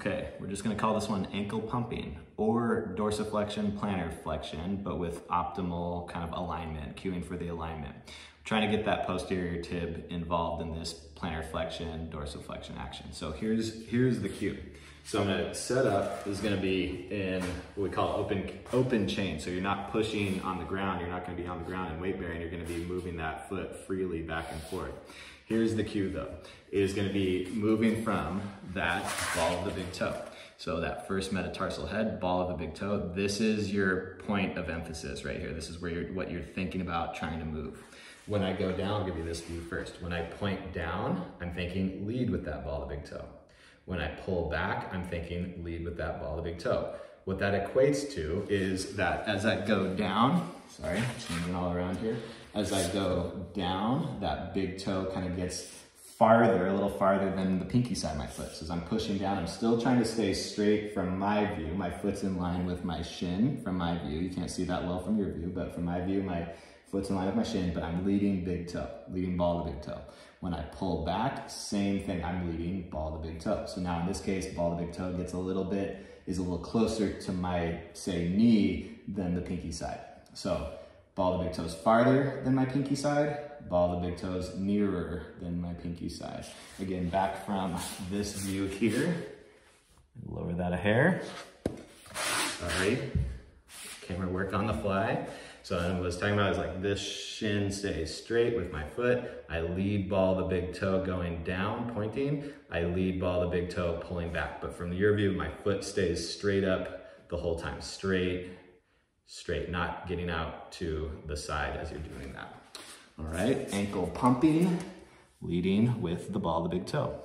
Okay, we're just gonna call this one ankle pumping or dorsiflexion, plantar flexion, but with optimal kind of alignment, cueing for the alignment. trying to get that posterior tib involved in this plantar flexion, dorsiflexion action. So here's, here's the cue. So I'm gonna set up, this is gonna be in what we call open, open chain. So you're not pushing on the ground, you're not gonna be on the ground and weight bearing, you're gonna be moving that foot freely back and forth. Here's the cue though. It is gonna be moving from that ball of the big toe. So that first metatarsal head, ball of the big toe, this is your point of emphasis right here. This is where you're, what you're thinking about trying to move. When I go down, I'll give you this view first. When I point down, I'm thinking lead with that ball of the big toe. When I pull back, I'm thinking lead with that ball of the big toe. What that equates to is that as I go down, sorry, changing all around here, as I go down, that big toe kind of gets farther, a little farther than the pinky side of my foot. So as I'm pushing down, I'm still trying to stay straight from my view. My foot's in line with my shin from my view. You can't see that well from your view, but from my view, my foot's in line with my shin, but I'm leading big toe, leading ball to big toe. When I pull back, same thing, I'm leading ball to big toe. So now in this case, ball to big toe gets a little bit, is a little closer to my, say, knee than the pinky side. So Ball the big toes farther than my pinky side, ball the big toes nearer than my pinky side. Again, back from this view here. Lower that a hair. Right, camera work on the fly. So I was talking about is like this shin stays straight with my foot. I lead ball the big toe going down, pointing. I lead ball the big toe pulling back. But from your view, my foot stays straight up the whole time, straight, straight, not getting out to the side as you're doing that. All right, ankle pumping, leading with the ball the big toe.